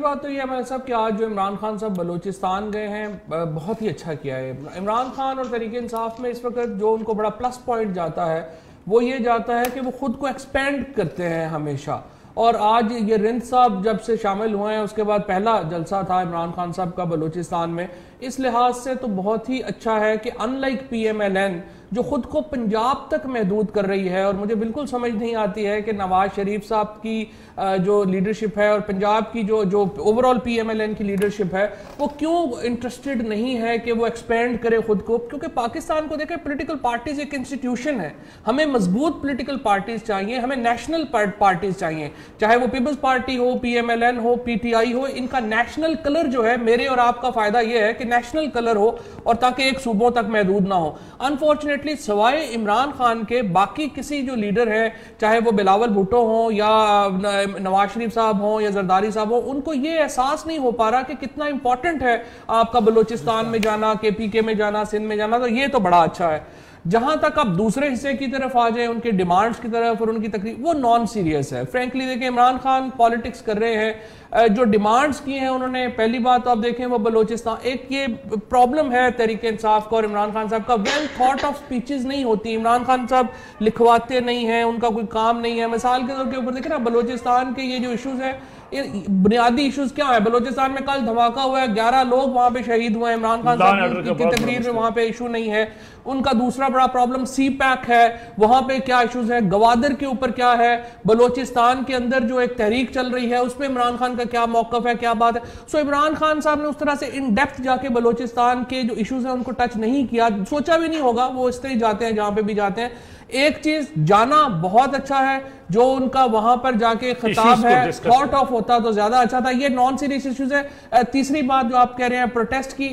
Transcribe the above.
بات تو یہ ہمارے صاحب کہ آج جو عمران خان صاحب بلوچستان گئے ہیں بہت ہی اچھا کیا ہے۔ عمران خان اور طریقہ انصاف میں اس وقت جو ان کو بڑا پلس پوائنٹ جاتا ہے، وہ یہ جاتا ہے کہ وہ خود کو ایکسپینڈ کرتے ہیں ہمیشہ۔ اور آج یہ رند صاحب جب سے شامل ہوئے ہیں، اس کے بعد پہلا جلسہ تھا عمران خان صاحب کا بلوچستان میں۔ اس لحاظ سے تو بہت ہی اچھا ہے کہ ان like P M L N جو خود کو پنجاب تک محدود کر رہی ہے اور مجھے بالکل سمجھ نہیں آتی ہے کہ نواز شریف صاحب کی جو لیڈرشپ ہے اور پنجاب کی جو جو overall P M L N کی لیڈرشپ ہے، وہ کیوں انٹرسٹڈ نہیں ہے کہ وہ ایکسپینڈ کرے خود کو؟ کیونکہ پاکستان کو دیکھیں پولیٹیکل پارٹیز ایک انسٹیٹیوشن ہے۔ ہمیں مضبوط پولیٹیکل پارٹیز چاہیے، ہمیں نیشنل پارٹیز چاہیے۔ چاہے وہ پیپلز پارٹی ہو پی ایم ایل این ہو پی ٹی آئی ہو، ان کا نیشنل کلر جو ہے، میرے اور آپ کا فائدہ یہ ہے کہ نیشنل کلر ہو اور تاکہ ایک صوبوں تک محدود نہ ہو۔ انفارچونیٹ ڈیفینیٹلی سوائے عمران خان کے، باقی کسی جو لیڈر ہے، چاہے وہ بلاول بھٹو ہوں یا نواز شریف صاحب ہوں یا زرداری صاحب ہوں، ان کو یہ احساس نہیں ہو پا رہا کہ کتنا امپورٹنٹ ہے آپ کا بلوچستان میں جانا کے پی کے میں جانا، سندھ میں جانا، تو یہ تو بڑا اچھا ہے۔ جہاں تک آپ دوسرے حصے کی طرف آ جائیں، ان کے ڈیمانڈز کی طرف اور ان کی تقریب وہ نان سیریس ہے۔ فرینکلی دیکھیں، عمران خان پالیٹکس کر رہے ہیں۔ جو ڈیمانڈز کی ہیں، انہوں نے پہلی بات آپ دیکھیں، وہ بلوچستان، ایک یہ پرابلم ہے تحریک انصاف کا اور عمران خان صاحب کا۔ ویل تھاٹ آف سپیچز نہیں ہوتی۔ عمران خان صاحب لکھواتے نہیں ہیں، ان کا کوئی کام نہیں ہے۔ مثال کے طور کے اوپر دیکھیں نا، بلوچستان کے یہ جو ایشوز ہیں بنیادی ایشوز کیا ہے بلوچستان میں کل دھماکہ ہوا ہے گیارہ لوگ وہاں پہ شہید ہوئے ہیں۔ عمران خان صاحب کی تقریر میں وہاں پہ ایشو نہیں ہے۔ ان کا دوسرا بڑا پرابلم سی پیک ہے۔ وہاں پہ کیا ایشوز ہیں؟ گوادر کے اوپر کیا ہے؟ بلوچستان کے اندر جو ایک تحریک چل رہی ہے اس پہ عمران خان کا کیا موقف ہے کیا بات ہے؟ سو عمران خان صاحب نے اس طرح سے ان ڈیپتھ جا کے بلوچستان کے جو ایشوز ہیں ان کو ٹچ نہیں کیا۔ سوچا بھی نہیں ہوگا وہ اس طرح جاتے ہیں جہاں پہ بھی جاتے ہیں۔ ایک چیز جانا بہت اچھا ہے جو ان کا وہاں پر جا کے خطاب ہے تھاٹ آف ہوتا تو زیادہ اچھا تھا۔ یہ نان سیریس ایشوز ہے تیسری بات جو آپ کہہ رہے ہیں پروٹیسٹ کی